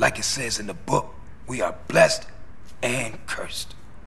Like it says in the book, we are blessed and cursed.